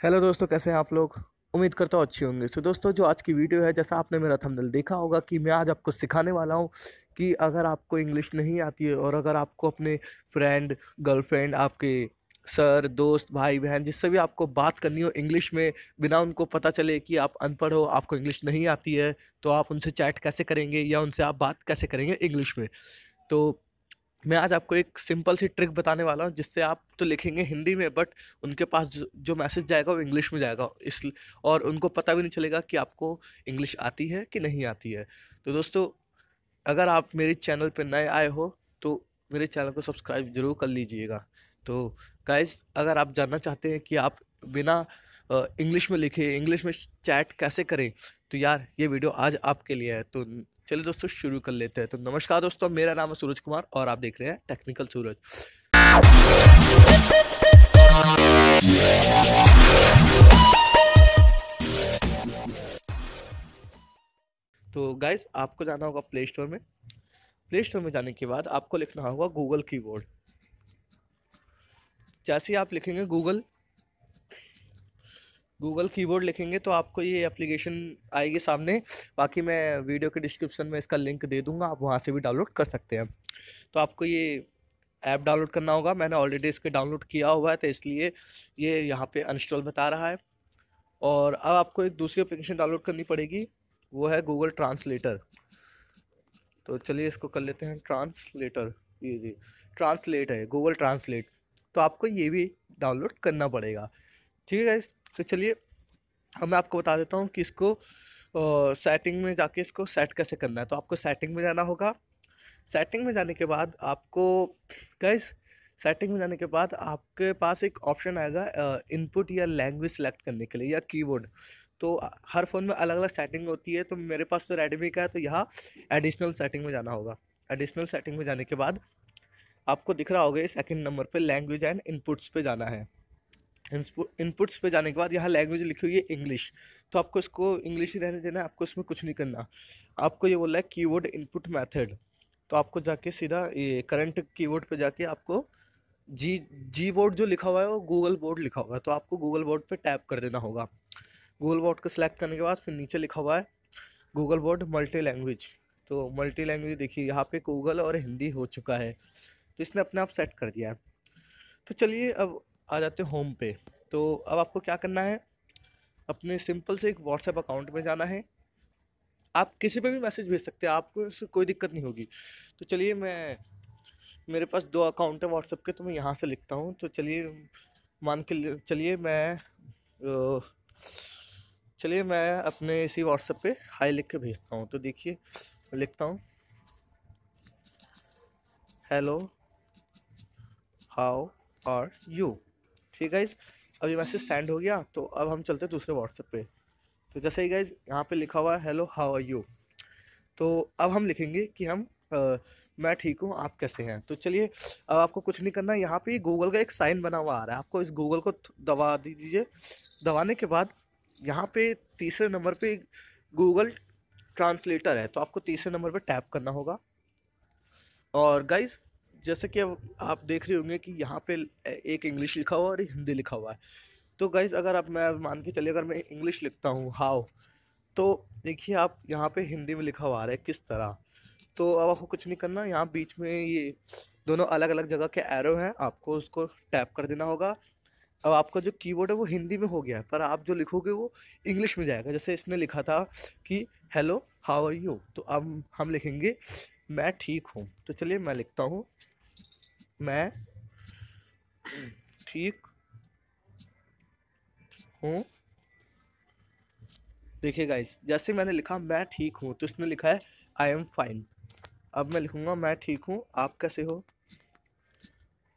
Hello दोस्तों, कैसे हैं आप लोग? उम्मीद करता हूँ अच्छी होंगे। तो दोस्तों, जो आज की वीडियो है, जैसा आपने मेरा थंबनेल देखा होगा कि मैं आज आपको सिखाने वाला हूँ कि अगर आपको इंग्लिश नहीं आती है और अगर आपको अपने फ्रेंड गर्लफ्रेंड आपके सर दोस्त भाई बहन जिससे भी आपको बात करनी हो इंग्लिश में, बिना उनको पता चले कि आप अनपढ़ हो, आपको इंग्लिश नहीं आती है तो आप उनसे चैट कैसे करेंगे या उनसे आप बात कैसे करेंगे इंग्लिश में? तो मैं आज आपको एक सिंपल सी ट्रिक बताने वाला हूँ जिससे आप तो लिखेंगे हिंदी में बट उनके पास जो, जो मैसेज जाएगा वो इंग्लिश में जाएगा। इस और उनको पता भी नहीं चलेगा कि आपको इंग्लिश आती है कि नहीं आती है। तो दोस्तों अगर आप मेरे चैनल पर नए आए हो तो मेरे चैनल को सब्सक्राइब ज़रूर कर लीजिएगा। तो गाइस अगर आप जानना चाहते हैं कि आप बिना इंग्लिश में लिखे इंग्लिश में चैट कैसे करें तो यार ये वीडियो आज आपके लिए है। तो चलिए दोस्तों, शुरू कर लेते हैं। तो नमस्कार दोस्तों, मेरा नाम है सूरज कुमार और आप देख रहे हैं टेक्निकल सूरज। तो गाइज़ आपको जाना होगा प्ले स्टोर में। प्ले स्टोर में जाने के बाद आपको लिखना होगा गूगल कीबोर्ड जैसे ही आप लिखेंगे गूगल गूगल कीबोर्ड लिखेंगे तो आपको ये एप्लीकेशन आएगी सामने। बाकी मैं वीडियो के डिस्क्रिप्शन में इसका लिंक दे दूँगा, आप वहाँ से भी डाउनलोड कर सकते हैं। तो आपको ये ऐप डाउनलोड करना होगा। मैंने ऑलरेडी इसके डाउनलोड किया हुआ है तो इसलिए ये यहाँ पे अनस्टॉल बता रहा है। और अब आपको एक दूसरी एप्लीकेशन डाउनलोड करनी पड़ेगी, वो है गूगल ट्रांसलेटर तो चलिए इसको कर लेते हैं ट्रांसलेटर ये जी ट्रांसलेट है गूगल ट्रांसलेट तो आपको ये भी डाउनलोड करना पड़ेगा। ठीक है तो चलिए, अब मैं आपको बता देता हूँ कि इसको सेटिंग में जाके इसको सेट कैसे करना है। तो आपको सेटिंग में जाना होगा। सेटिंग में जाने के बाद आपको गैस सेटिंग में जाने के बाद आपके पास एक ऑप्शन आएगा इनपुट या लैंग्वेज सेलेक्ट करने के लिए या कीबोर्ड तो हर फ़ोन में अलग अलग सेटिंग होती है तो मेरे पास तो रेडमी का है तो यहाँ एडिशनल सेटिंग में जाना होगा। एडिशनल सेटिंग में जाने के बाद आपको दिख रहा होगा सेकंड नंबर पे लैंग्वेज एंड इनपुट्स पे जाना है। इनपुट्स पे जाने के बाद यहाँ लैंग्वेज लिखी हुई है इंग्लिश तो आपको इसको इंग्लिश ही रहने देना है, आपको इसमें कुछ नहीं करना। आपको ये बोल है कीवर्ड इनपुट मेथड तो आपको जाके सीधा ये करंट कीवर्ड पे जाके आपको जी जी बोर्ड जो लिखा हुआ है वो गूगल बोर्ड लिखा हुआ है। तो आपको गूगल बोर्ड पे टैप कर देना होगा। गूगल बोर्ड को सिलेक्ट करने के बाद फिर नीचे लिखा हुआ है गूगल बोर्ड मल्टी लैंग्वेज तो मल्टी लैंग्वेज देखिए, यहाँ पे गूगल और हिंदी हो चुका है। तो इसने अपने आप सेट कर दिया है। तो चलिए अब आ जाते हैं होम पे। तो अब आपको क्या करना है? अपने सिंपल से एक व्हाट्सएप अकाउंट में जाना है। आप किसी पे भी मैसेज भेज सकते हैं, आपको इससे कोई दिक्कत नहीं होगी। तो चलिए मैं, मेरे पास दो अकाउंट है व्हाट्सएप के तो मैं यहाँ से लिखता हूँ। तो चलिए, मान के चलिए मैं चलिए मैं अपने इसी व्हाट्सएप पे हाई लिख के भेजता हूँ। तो देखिए, लिखता हूँ। हेलो हाउ आर यू ठीक है अभी मैसेज सेंड हो गया तो अब हम चलते हैं दूसरे व्हाट्सएप पे। तो जैसे ही गाइज़ यहाँ पे लिखा हुआ है हेलो हाउ आर यू तो अब हम लिखेंगे कि हम आ, मैं ठीक हूँ आप कैसे हैं? तो चलिए अब आपको कुछ नहीं करना यहाँ पे गूगल का एक साइन बना हुआ आ रहा है। आपको इस गूगल को दबा दीजिए। दबाने के बाद यहाँ पे तीसरे नंबर पे गूगल ट्रांसलेटर है तो आपको तीसरे नंबर पे टैप करना होगा। और गाइज़ जैसे कि अब आप देख रहे होंगे कि यहाँ पे एक इंग्लिश लिखा हुआ है और हिंदी लिखा हुआ है। तो गाइज़ अगर आप, मैं मान के चलिए, अगर मैं इंग्लिश लिखता हूँ हाउ तो देखिए आप यहाँ पे हिंदी में लिखा हुआ आ रहा है किस तरह। तो अब आपको कुछ नहीं करना, यहाँ बीच में ये दोनों अलग अलग जगह के एरो हैं, आपको उसको टैप कर देना होगा। अब आपका जो कीवर्ड है वो हिंदी में हो गया है, पर आप जो लिखोगे वो इंग्लिश में जाएगा। जैसे इसने लिखा था कि हेलो हाउ आर यू तो अब हम लिखेंगे मैं ठीक हूँ। तो चलिए मैं लिखता हूँ। मैं ठीक हूँ। देखिए गाइस जैसे मैंने लिखा, मैं ठीक हूँ तो इसने लिखा है आई एम फाइन अब मैं लिखूँगा, मैं ठीक हूँ, आप कैसे हो?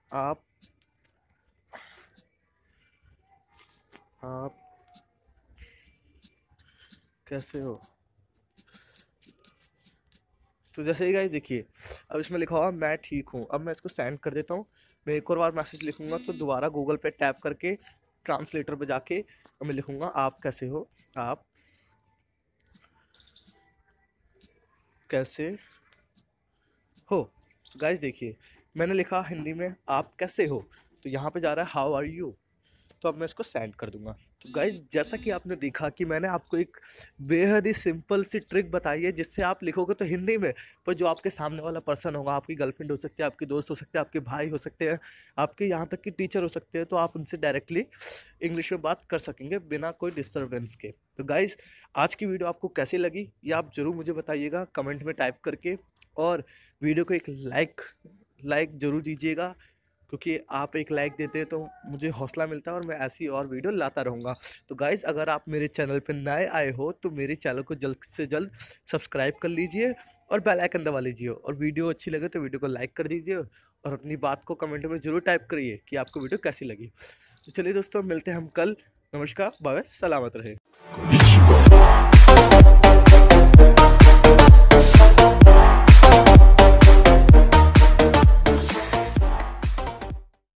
आप आप कैसे हो? तो जैसे ही गाइस देखिए, अब इसमें लिखा हुआ, मैं ठीक हूँ। अब मैं इसको सेंड कर देता हूँ। मैं एक और बार मैसेज लिखूँगा तो दोबारा गूगल पे टैप करके ट्रांसलेटर पे जाके मैं लिखूँगा, आप कैसे हो? आप कैसे हो? गाइस देखिए, मैंने लिखा हिंदी में, आप कैसे हो? तो यहाँ पे जा रहा है हाउ आर यू तो अब मैं इसको सेंड कर दूँगा। तो गाइज़ जैसा कि आपने देखा कि मैंने आपको एक बेहद ही सिंपल सी ट्रिक बताई है, जिससे आप लिखोगे तो हिंदी में, पर जो आपके सामने वाला पर्सन होगा, आपकी गर्लफ्रेंड हो सकती है, आपके दोस्त हो सकते हैं, आपके भाई हो सकते हैं, आपके यहाँ तक कि टीचर हो सकते हैं तो आप उनसे डायरेक्टली इंग्लिश में बात कर सकेंगे बिना कोई डिस्टर्बेंस के। तो गाइज़ आज की वीडियो आपको कैसी लगी, ये आप ज़रूर मुझे बताइएगा कमेंट में टाइप करके, और वीडियो को एक लाइक लाइक ज़रूर दीजिएगा क्योंकि आप एक लाइक देते हैं तो मुझे हौसला मिलता है और मैं ऐसी और वीडियो लाता रहूँगा। तो गाइज़ अगर आप मेरे चैनल पर नए आए हो तो मेरे चैनल को जल्द से जल्द सब्सक्राइब कर लीजिए और बेल आइकन दबा लीजिए और वीडियो अच्छी लगे तो वीडियो को लाइक कर दीजिए और अपनी बात को कमेंट में ज़रूर टाइप करिए कि आपको वीडियो कैसी लगी। तो चलिए दोस्तों, मिलते हैं हम कल। नमस्कार बाय सलामत रहे।